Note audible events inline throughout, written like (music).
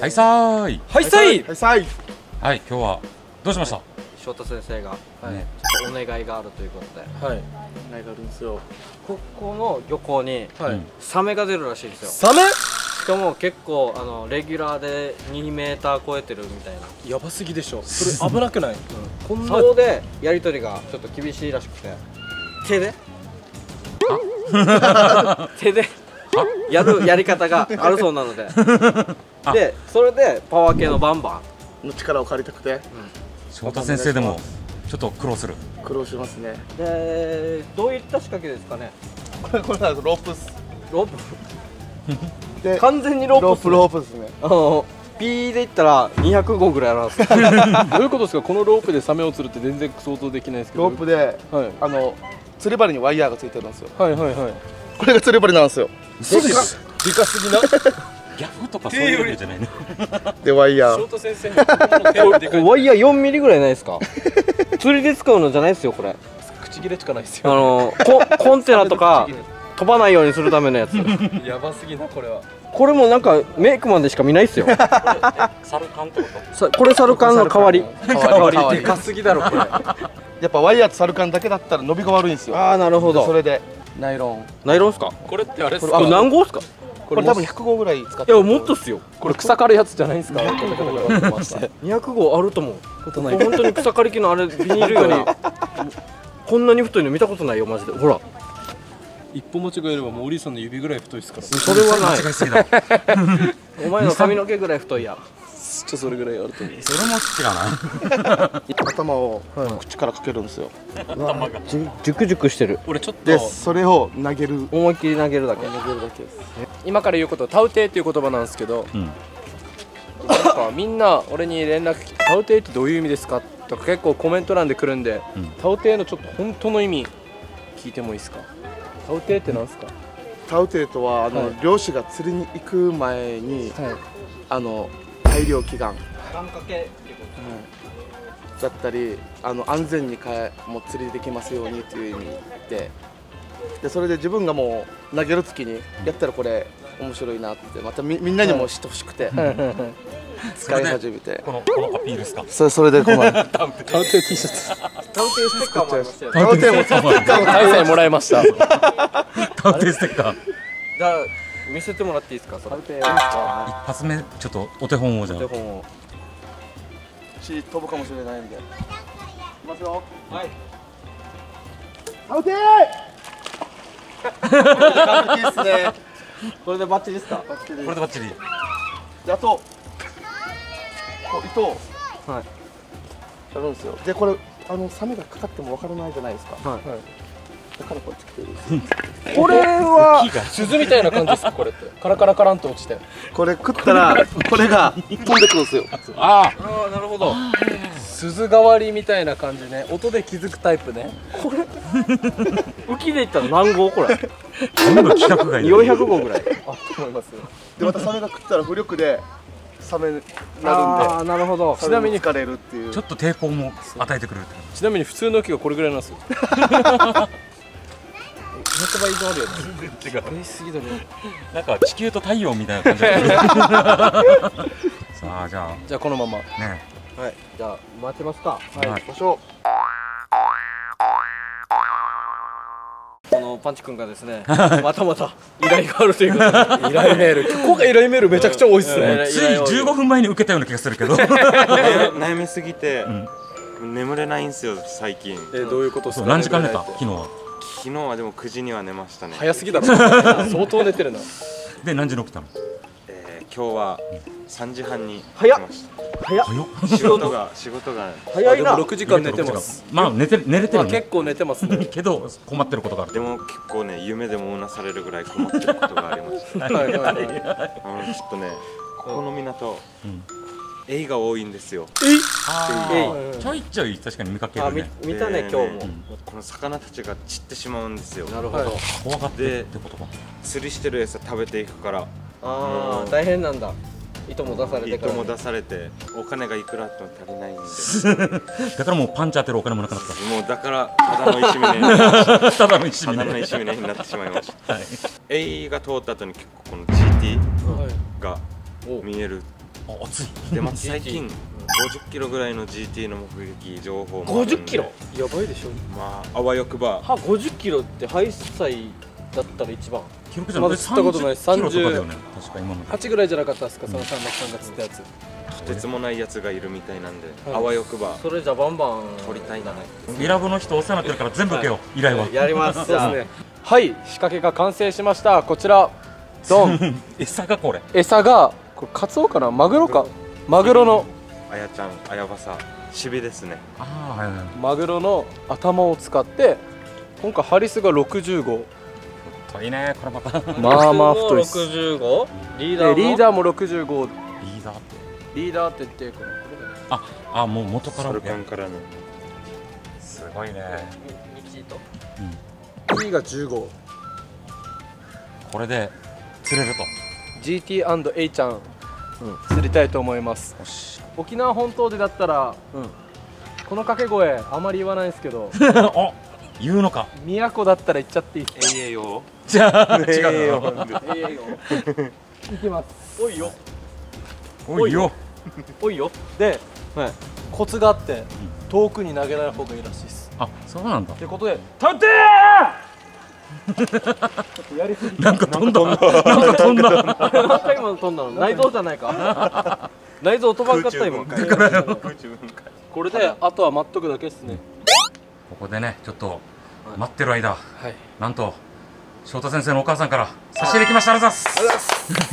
はいさーい。はいさい。はいさい。はい今日はどうしました？翔太先生が、はいね。ちょっとお願いがあるということで。はい。何があるんですよ。ここの漁港にはい、うんサメが出るらしいですよ。サメ？しかも結構あのレギュラーで2メーター超えてるみたいな。やばすぎでしょ。それ危なくない、こんなそこでやり取りがちょっと厳しいらしくて。手で？(laughs) 手で？やるやり方があるそうなので。(laughs) あ。でそれでパワー系のバンバン。の力を借りたくて。翔太先生でもちょっと苦労する。苦労しますね。でどういった仕掛けですかね？これこれなんです。ロープっすロープ？(laughs) で完全にロープロープっすね。ロープですね。あのピーで言ったら200号ぐらいあるんですよ。(laughs) どういうことですか？このロープでサメを釣るって全然想像できないですけど。ロープではい。あの釣り針にワイヤーがついてるんですよ。はいはいはい。これが釣り針なんですよ嘘でしでかすぎな。ギャフとかそういうレベルじゃないねでワイヤー。ワイヤー4ミリぐらいないですか？(laughs) 釣りで使うのじゃないですよこれ。口切れしかないですあよのココンテナとか飛ばないようにするためのやつ。やばすぎなこれは。これもなんかメイクマンでしか見ないっすよ。サルカンってこさこれサルカンの代わり。代わり。でかすぎだろこれ。(laughs) やっぱワイヤーとサルカンだけだったら伸びが悪いんですよ。ああなるほど。それでナイロン。ナイロンっすか？これってあれっすこれ何号っすか？これ多分100号ぐらい使っていやもっとっすよ。これ草刈るやつじゃないんですか？200 200号あると思う。ことない本当に草刈り機のあれビニールよりこんなに太いの見たことないよマジで。ほら。一歩間違えればもうおりさんの指ぐらい太いですから。それはない。お前の髪の毛ぐらい太いやっとそれぐらいあると思う。それも違うな頭を口からかけるんですよ。じゅじゅくじゅくしてる。俺ちょっとでそれを投げる。思いっきり投げるだけ。投げるだけです。今から言うことタウテイっていう言葉なんですけどうん。なんかみんな俺に連絡来てタウテイってどういう意味ですか？とか結構コメント欄で来るんで、うん。タウテイのちょっと本当の意味聞いてもいいですか？タウテイってなんですか、タウテイとはあの、はい。漁師が釣りに行く前にはい。あの大量祈願。願掛けだったりあの安全にかえもう釣りできますようにという意味で。でそれで自分がもう投げる時にやったらこれ面白いなってまたみみんなにも知ってほしくて。使い始めて。このこのアピールですか？それそれでこの。タウテイ T シャツ。タウテイステッカーもありましたよタウテイもステッカーも大祭もらいました。タウテイステッカー。じゃあ見せてもらっていいですか？それ。一発目ちょっとお手本をじゃあ。手本を。血飛ぶかもしれないんでいきますよ。はい。タウテイ完璧ですね。(laughs) これでバッチリですか？これでバッチリ。であと。こう糸を。はい。やるんですよ。でこれあのサメがかかってもわからないじゃないですか。はい。だからこうやって来てるこれは鈴みたいな感じですかこれって。カラカラカランと落ちて。これ食ったらこれが飛んでくるんですよ。ああ。あなるほど。鈴代わりみたいな感じね。音で気づくタイプね。浮きでいったら何号これ？あ全部規格外だ400号ぐらい。あと思いますでまたサメが食ったら浮力でサメになるんでああなるほど。ちなみに疲れるっていう。ちょっと抵抗も与えてくれるちなみに普通の木がこれぐらいなんですよ200倍以上あるよねじ違うえすぎだろなんか地球と太陽みたいな感じさあじゃじゃあこのまま。あね。はい。じゃあ待ってますか。はい。行きましょこのパンチ君がですね (laughs) またまた依頼があるということで。依頼メール。今回依頼メールめちゃくちゃ多いっすうんねつい15分前に受けたような気がするけど。悩 (laughs) 悩みすぎてん。眠れないんですよ最近。えどういうことですか？何時間寝た？昨日は昨日はでも9時には寝ましたね、早すぎだろ。(laughs) 相当寝てるな。で何時に起きたの？えー今日は3時半に起き早っまし早っ。早っ。た仕事が仕事が。早いな。あでも6時間寝てます。まあ寝て寝れてまあるね結構寝てますね。(laughs) けど困ってることがあるでも結構ね夢でもうなされるぐらい困ってることがありました。はいはいはい。あのちょっとねここの港、うんエイが多いんですよ。あえい。ーちょいちょい確かに見かけるね。見たねで今日も。うん。この魚たちが散ってしまうんですよ。なるほど。はい怖がってるってことか。釣りしてる餌食べていくから。ああ大変なんだ。糸も出されてから糸も出されてお金がいくらあっても足りないんで。(laughs) だからもうパンチ当てるお金もなくなっもうだからただの石峰になって (laughs) た。ただの一た。だの味ね石峰になってしまいました。はい。エイが通った後に結構この GT はいがお見えるあ熱い。でまた最近50キロぐらいの GT の目撃情報もあるんで。50キロ？やばいでしょ。まああわよくば。は50キロってハイサイだったら一番。記録じゃなくてまったことない。30キロとかだよね。確か今の8ぐらいじゃなかったですかその三幕さんが釣ったやつ。とてつもないやつがいるみたいなんで、はい。あわよくば。それじゃバンバン。取りたいな。イラブの人お世話になってるから全部受けよう。依頼はやります。じゃあはい。仕掛けが完成しました。こちら。ドン。(laughs) 餌がこれ。餌がこれカツオかなマグロか？マグロのあやちゃんあやばさしびですね。ああはいはいマグロの頭を使って今回ハリスが65太いねこれまたリまあまあ太いっす。65リーダーも？でリーダーも65ーダーって？リーダーって言ってこれこれだね。ああもう元から。ソルカンからの。すごいね。1と。E が15これで釣れると。GT&A ちゃん、釣りたいと思います。よし。沖縄本島でだったら、この掛け声あまり言わないんですけど (laughs) あ言うのか。宮古だったら言っちゃっていいです。えいえよじゃあ (laughs) 違ええようないきます。おいよ。おいよ。おいよ。で、コツがあって遠くに投げない方がいいらしいです。あそうなんだ。ってことで立てー (laughs) なんか飛んだ。なんか飛んだ。なんか今の飛んだの？内臓じゃないか。内臓飛ばんかった今。これであとは待っとくだけですね。ここでねちょっと待ってる間。はい。なんと翔太先生のお母さんから差し入れ来ました。ありがとうござい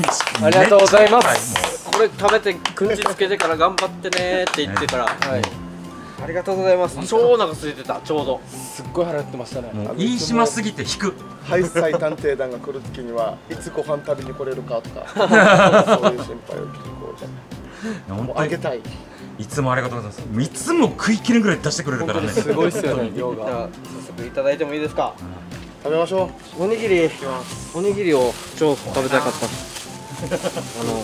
ます。ありがとうございまはいすもこれ食べてくんちつけてから頑張ってねって言ってから。はいありがとうございます。超お腹空いてたちょうど。すっごい腹減ってましたね。うもう言いしますぎて引く。ハイサイ探偵団が来る時にはいつご飯食べに来れるかとか。(laughs) そういう心配を。聞こうもう本当にあげたい。いつもありがとうございます。いつも食い切るぐらい出してくれるからね。すごいっすよね量が早速いただいてもいいですか？食べましょう。おにぎり。おにぎりを超食べたかった。あの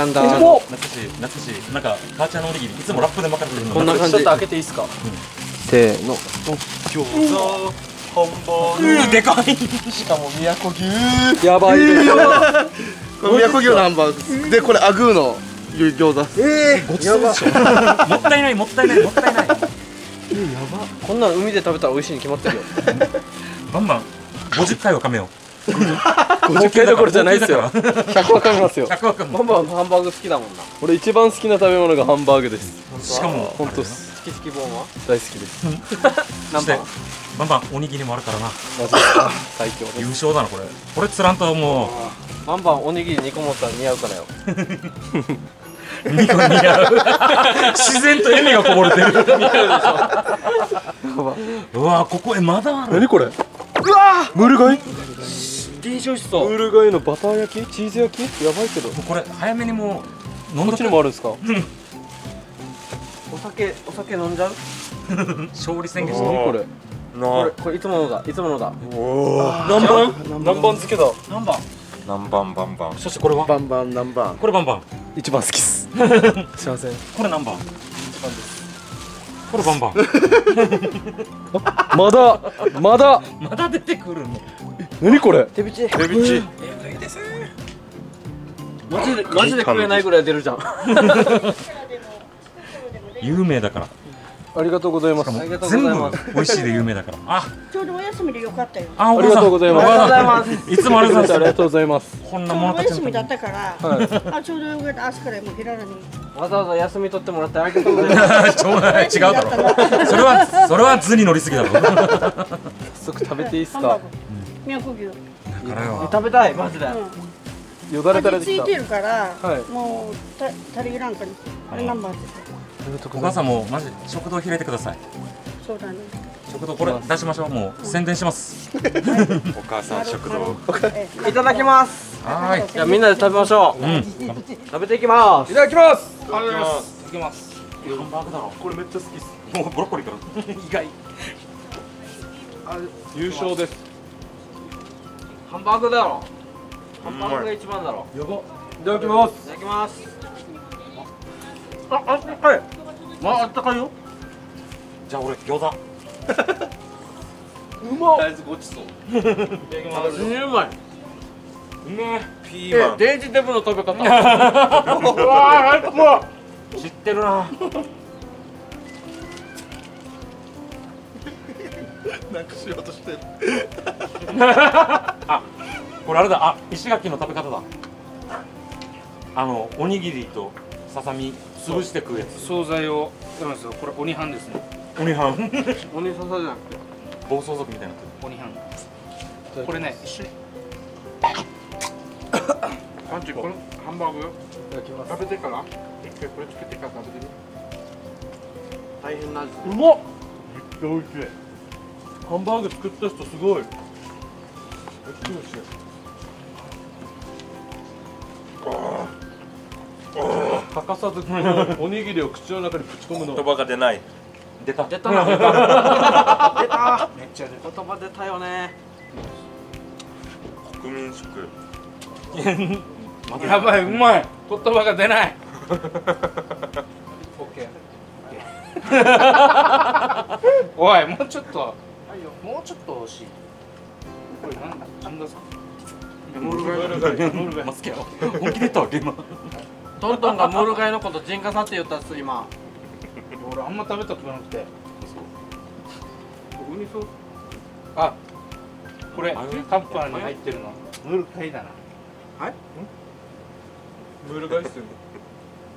アンダーの懐かしい。懐かしい。なんか母ちゃんのおにぎりいつもラップで巻かれてるのこんな感じ。ちょっと開けていいですか？せーの。うん。でかい。しかも宮古牛。やばい。宮古牛のハンバー。グでこれアグーの。餃子。えごちそうでしょ。もったいないもったいないもったいない。こんなの海で食べたら美味しいに決まってるよ。バンバン。50回は噛めよ。う50回どころじゃないですよ。100はかみますよ。100は噛むバンバンハンバーグ好きだもんな。俺一番好きな食べ物がハンバーグです。しかも本当っす。チキチキボンは大好きです。何番？バンバンおにぎりもあるからな。マジですか。最強です。優勝だなこれ。これ釣らんともバンバンおにぎり2個持ったら似合うからよ。う2個似合う。自然と笑みがこぼれてる。(laughs) うわここへまだある？何これ？うわムール貝臨床しそムール貝のバター焼き？チーズ焼き？やばいけど。ここれ早めにもう飲んどっちにもあるんですか？お酒お酒飲んじゃう？勝利宣言して何これ？これこれいつものだ。いつものだ。何番？何番？漬けだ？何番？何番バンバンそしてこれは？バンバン何番？これバンバン一番好きっす。(laughs) すいません。これ何番？これバンバンまだ？まだ？(laughs) まだ出てくるの？何これ？手びち。デビチマジでマジで食えないぐらい出るじゃん。(laughs) 有名だから。ありがとうございます。全部美味しいで有名だから。あちょうどお休みでよかったよ。あありがとうござい。ますありがとうございます。(laughs) いつもありがとうございます。ありがとうございます。こんちょうどおなものたち休みだのったから、はい。あちょうどよかった。朝からもう平らに。わざわざ休み取ってもらってありがとうございます。(laughs) 違うだろ。それはそれは図に乗りすぎだろ。早速食べていいですか？宮古牛。うん。らよ。食べたいマジで。よだれ垂れ味ついてるから、はい。もうた足りらんかに。あれナンバーお母さんもマジ食堂開いてください。そうだね。食堂これ出しましょう。もう宣伝します。お母さん食堂。えいただきます。はーい。じゃあみんなで食べましょう。うん。食べていきます。いただきます。ハンバーグだろ。これめっちゃ好きっす。もうブロッコリーから。意外。優勝ですハンバーグだろ。ハンバーグが一番だろ。やばいただきます。いただきます。あ、あったかい。まあ、あったかいよ。じゃあ俺餃子。(laughs) うまっ。あいつごちそう。いただきます。うまい。うめえ。ピーマン。デイジデブの食べ方？(laughs) 知ってるな。(laughs) なんかしようとしてるこれあれだ。あ石垣の食べ方だ。あのおにぎりとささみ潰して食うやつ。惣菜をやるんですよ。これ鬼半ですね。鬼半 (laughs) 鬼刺さじゃなくて。暴走族みたいになって鬼半これね一緒に。(coughs) パンチこのハンバーグ？食べてから？一回これつけてから食べてみ大変な味。るうまっ！めっちゃ美味しい。ハンバーグ作った人すごい。めっちゃ美味しい欠かさずこのおにぎりを口の中にぶち込むの。言葉が出ない。出た。出た。な出た。めっちゃ出言葉出たよね。国民食。たやばいうまい。言葉が出ない。オッケー。おいもうちょっと。もうちょっと欲しい。これなんだなんだぞムール貝ムール貝マスケよ。(laughs) 本気で言ったわ今トントンがムール貝のことジンカさって言ったっす今。俺あんま食べたことなくて。ウニソースあこれタッパーに入ってるの。ムール貝だな。ムール貝っすよね。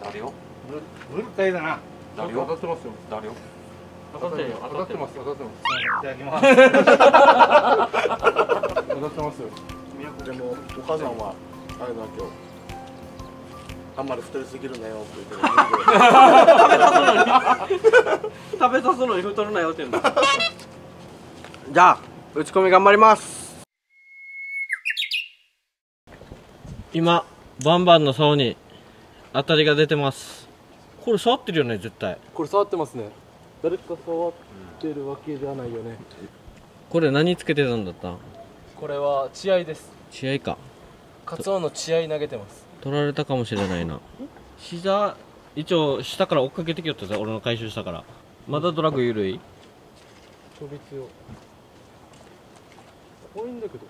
誰よムール貝だな。誰当たよってますよ。誰よ。当たってるよ。当たってます当たってますいただきます。(laughs) 当たってますよ。でもお母さんはあれだ今日あんまり太りすぎるなよって言って食べさすのに太るなよって言うんだ。じゃあ打ち込み頑張ります。今バンバンの竿に当たりが出てます。これ触ってるよね絶対。これ触ってますね。誰か触ってるわけではないよね。これ何つけてたんだったこれは血合いです。試合か。カツオの血合い投げてます取られたかもしれないな。膝一応下から追っかけてきよったぜ。俺の回収したから。まだドラグ緩い？ちょび強怖いんだけど。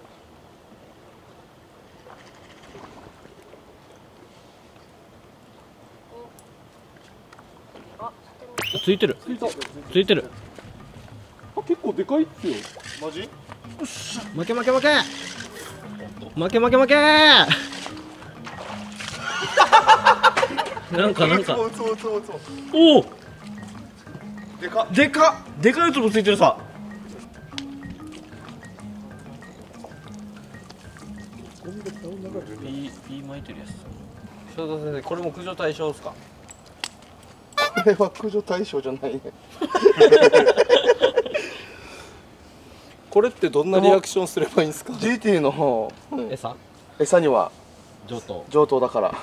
ついてる。ついてる。あ結構でかいっすよ。負け負け負け。負け負け負けなんかなんか。おお。でか。でかっ。でかいやつもついてるさ。ピーピー巻いてるやつ。翔太先生これも駆除対象ですか？これは駆除対象じゃないね。これってどんなリアクションすればいいんですか？GT の餌？餌には上等。上等だから。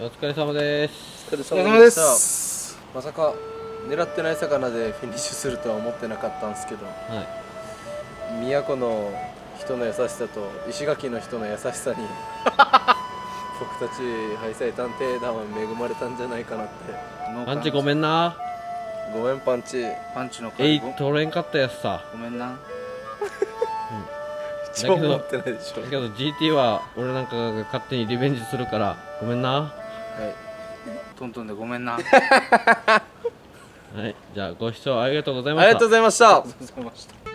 お疲れ様です。お疲れ様です。まさか狙ってない魚でフィニッシュするとは思ってなかったんですけど。はい。宮古の人の優しさと石垣の人の優しさに (laughs) 僕たちハイサイ探偵団は恵まれたんじゃないかなって。パンチごめんな。ごめんパンチ。パンチのえいれんかったやつさ。ごめんな一番持ってないでしょ。だけど GT は俺なんかが勝手にリベンジするからごめんな。はい。トントンでごめんな。はい。じゃあご視聴ありがとうございました。ありがとうございました